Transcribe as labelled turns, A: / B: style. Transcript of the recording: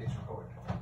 A: Please record.